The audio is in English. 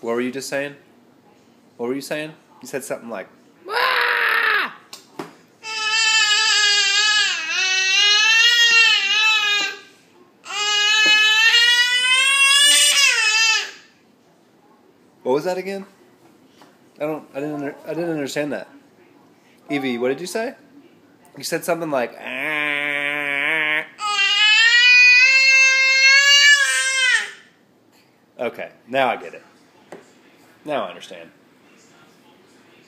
What were you just saying? What were you saying? You said something like, What was that again? I don't. I didn't. Under, I didn't understand that. Evie, what did you say? You said something like. "Ah." Okay, now I get it. Now I understand.